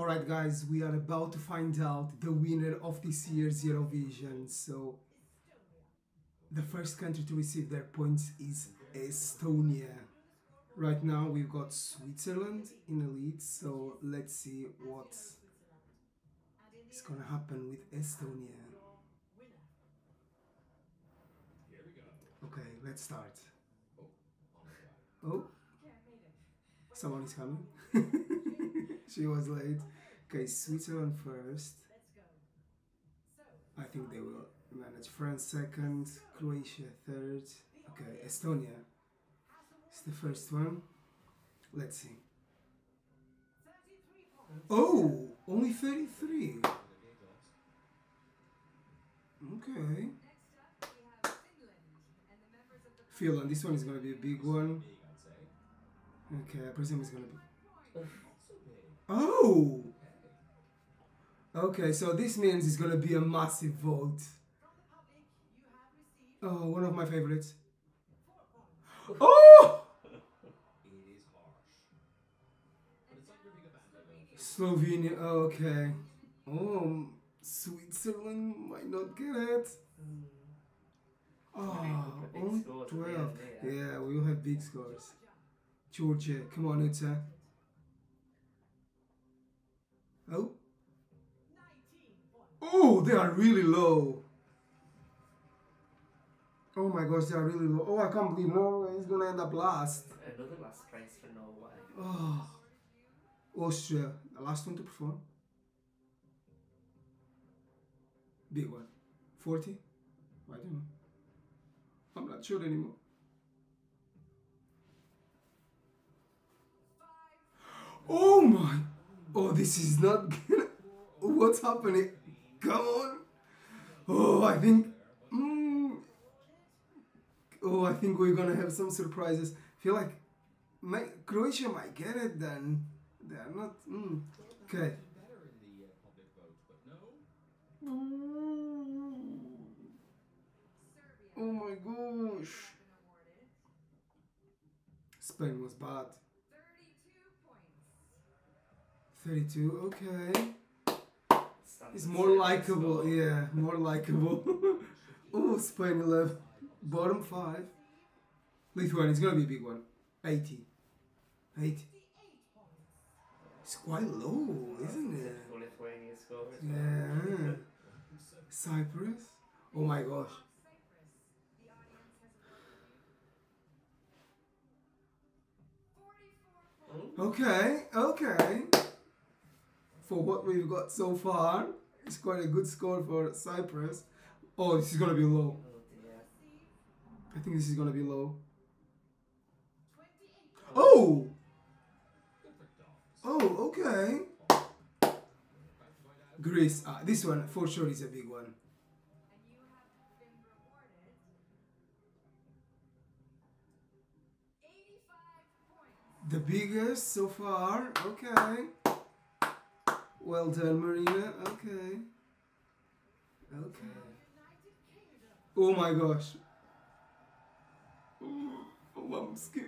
Alright guys, we are about to find out the winner of this year's Eurovision. So the first country to receive their points is Estonia. Right now we've got Switzerland in the lead, so let's see what is gonna happen with Estonia. Okay, let's start. Oh, someone is coming. she was late. Okay, Switzerland first. I think they will manage. France second, Croatia third. Okay, Estonia is the first one. Let's see. Oh, only 33. Okay. Finland, this one is gonna be a big one. Okay, I presume it's gonna be. Oh! Okay, so this means it's gonna be a massive vote. Oh, one of my favorites. Oh! Slovenia, okay. Oh, Switzerland might not get it. Oh, only scores at the 12. yeah. Yeah, we will have big scores. Georgia, come on, Uta. Oh. Oh, they are really low. Oh my gosh, they are really low. Oh, I can't believe Norway is gonna end up last. Another last place for Norway. Oh. Austria, the last one to perform. Big one. 40? I don't know. I'm not sure anymore. Oh my! Oh, this is not gonna. What's happening? Come on! Oh, I think. Mm, oh, I think we're gonna have some surprises. feel like my, Croatia might get it then. They are not. Mm. Okay. Oh my gosh. Spain was bad. 32, okay. It's more likable, yeah, more likable. oh, Spain 11. Bottom 5. Lithuania, it's gonna be a big one. 80. 80. It's quite low, isn't it? Typical Lithuania score as well. Yeah. Cyprus? Oh my gosh. Okay, okay. For what we've got so far, it's quite a good score for Cyprus. Oh, this is gonna be low. I think this is gonna be low. Oh! Oh, okay. Greece. Ah, this one for sure is a big one. The biggest so far. Okay. Well done, Marina. Okay. Okay. Oh my gosh. Oh, I'm scared.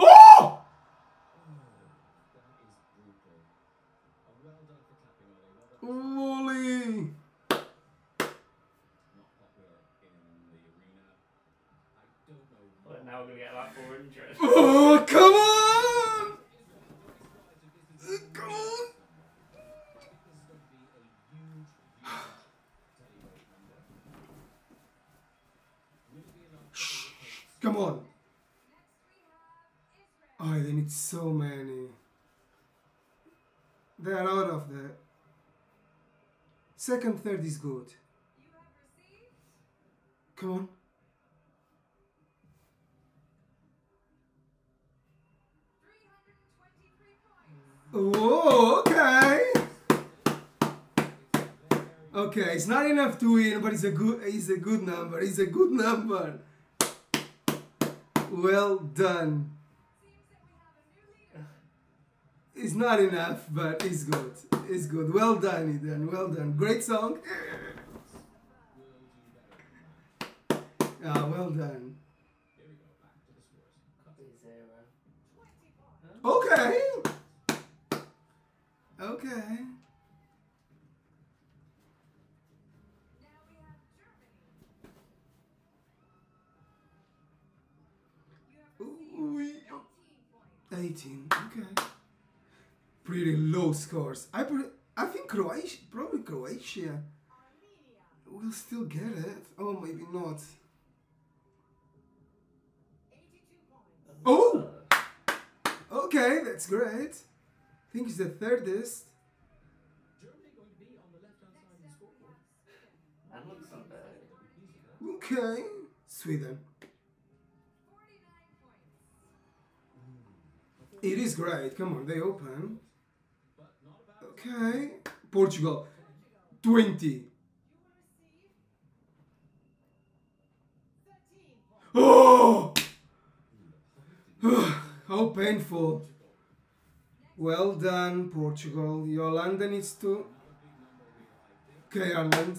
Oh! Holy! Well, now we're gonna get that 400. Oh, come on! Come on! Come on! Oh, they need so many. They are out of the. Second, third is good. Come on. Oh, okay. Okay, it's not enough to win, but it's a good it's a good number. It's a good number. Well done. It's not enough, but it's good. It's good. Well done, Eden. Well done. Great song. Ah, well done. Okay. Okay. Ooh, 18. Pretty low scores. I pre- I think Croatia, probably Croatia, will still get it. Oh, maybe not. Oh! Okay, that's great. I think it's the thirdest. Germany going to be on the left-hand side of the scoreboard. And looks not bad. Okay. Sweden. It is great. Come on, they open. But not a bad Okay. Portugal. 20. Oh! How painful. Well done, Portugal. iolanda needs to. Okay, Ireland.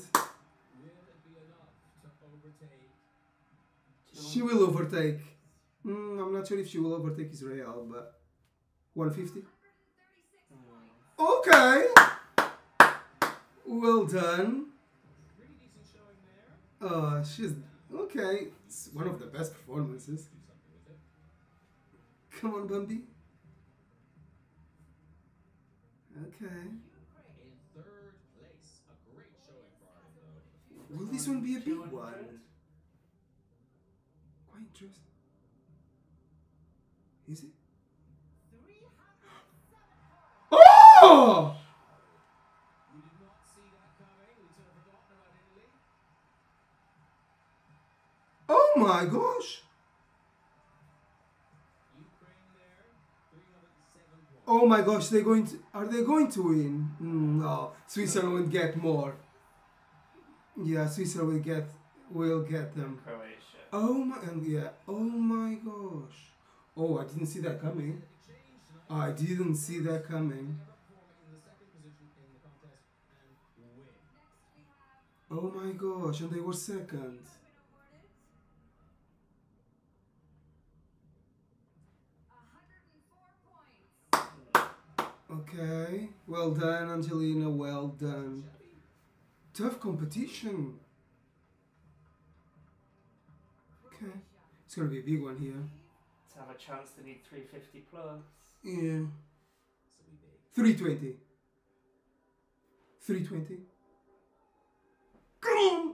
She will overtake. Mm, I'm not sure if she will overtake Israel, but 150. Okay. Well done. Uh, she's okay. It's one of the best performances. Come on, Bambie. Okay. Will this one be a big one? Quite interesting. Italy. Oh my gosh! Ukraine there, 307 points. Oh my gosh, they're going to. Are they going to win? Mm, no, Switzerland will get more. Yeah, Switzerland will get will get them. Croatia. Oh my and yeah. Oh my gosh. Oh, I didn't see that coming. I didn't see that coming. Perform in the second position in the contest and win. Oh my gosh, and they were second. Okay, well done, Angelina. Well done. Tough competition. Okay, it's gonna be a big one here. To have a chance to need 350 plus. Yeah, So we big. 320. 320. Come on!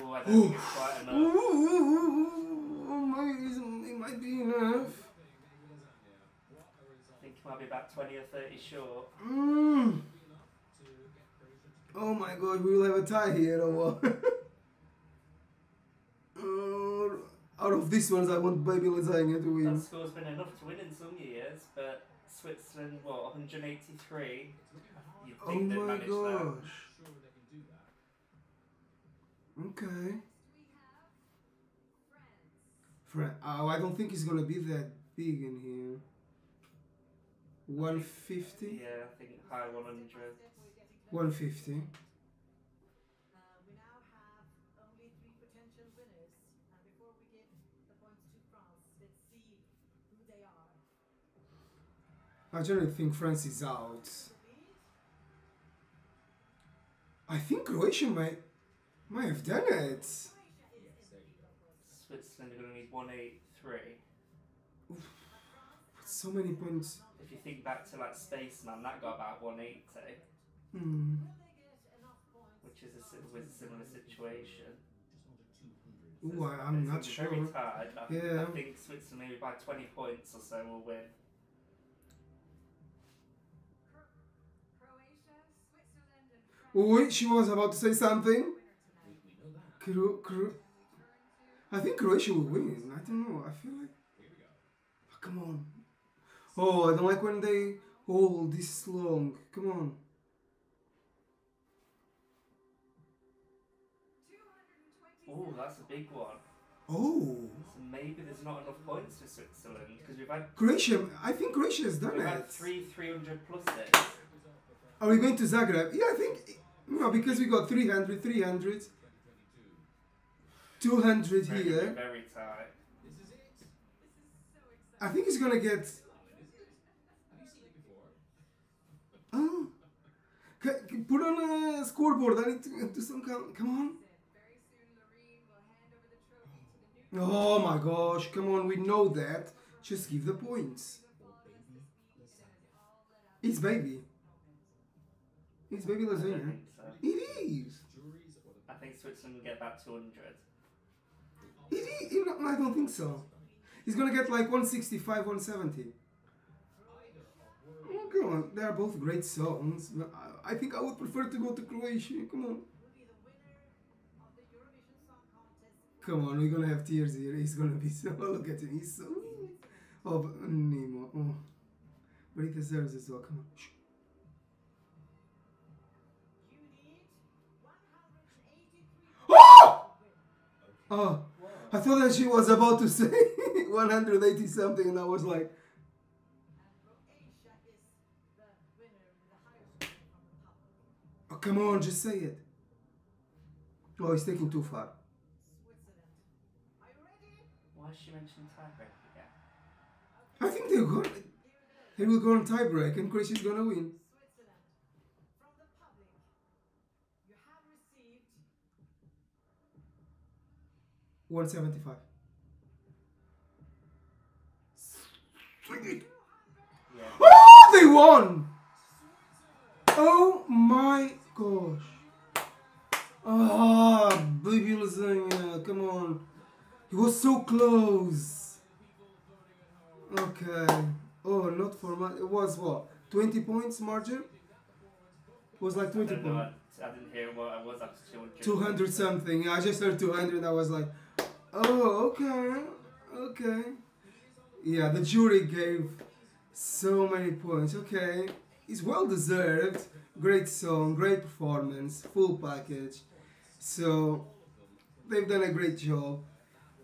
Oh, I don't think it's quite Ooh, enough. oh my, it might be enough. What. I think it might be about 20 or 30 short. Mm. Be enough to get Croatia to Oh my god, we will have a tie here or what? uh, out of these ones, I want Baby Lasagna to win. That score's been enough to win in some years, but Switzerland, what, 183? You'd Oh my gosh. sure they can do that. Okay. Fran- oh, I don't think it's gonna be that big in here. 150? Yeah, I think high 100. 150. I generally think France is out. I think Croatia might might have done it. Yes, there you go. Switzerland are going to need 183. So many points. If you think back to like Spaceman, that got about 180, Hmm. Will they get enough points? which is a, was a similar situation. Just under 200. Ooh, I, I'm It's not sure. Tight. I, Yeah. I think Switzerland maybe by 20 points or so will win. Croatia, Switzerland, and France. Wait, she was about to say something. We, we know that. Cro- Cro- I think Croatia will win. I don't know. I feel like. Here we go. Oh, come on. Oh, I don't like when they hold this long. Come on. Oh, that's a big one. Oh, So maybe there's not enough points for Switzerland because we've had Croatia. I think Croatia has done we've had it. three 300 pluses. Are we going to Zagreb? Yeah, I think. No, because we got 300, 300. 200 Very, here. very tight. This is it. I think he's gonna get. Is it? Have you seen it before? Oh. Put on a scoreboard. I need to do some. Come, come on. Very soon, Loreen will hand over the trophy to the new Oh my gosh, come on, we know that. Just give the points. It's baby. It's baby I don't lasagna. think so. It is. Juries or the I think Switzerland will get about 200. It is. You know, I don't think so. He's gonna get like 165, 170. Oh, come on, they are both great songs. I- I think I would prefer to go to Croatia. Come on. will be the winner of the Eurovision Song Contest. Come on, we're gonna have tears here. He's gonna be so. Look at him. He's so. Oh, but Nemo. Oh. But he deserves it as well. Come on. Oh. I thought that she was about to say 180 something, and I was like, And Croatia is the winner with the highest score from the public. oh, come on, just say it. Oh, he's taking too far. Switzerland. Are you ready? Why is she mentioning tiebreak again? I think they're going. They will go on tiebreak, and Chris is gonna win. Switzerland. From the public, you have received 175. Yeah. Oh, they won! Oh my gosh. Ah, baby lasagna, come on. He was so close. Okay. Oh, not for my. It was what? 20 points margin? It was like 20 points. I, I didn't hear what I was up to 200. 200 something. I just heard 200. I was like, oh, okay. Okay. Yeah, the jury gave so many points. Okay. It's well deserved. Great song, great performance, full package. So, they've done a great job.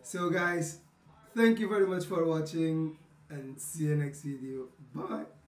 So, guys, thank you very much for watching and see you next video. Bye.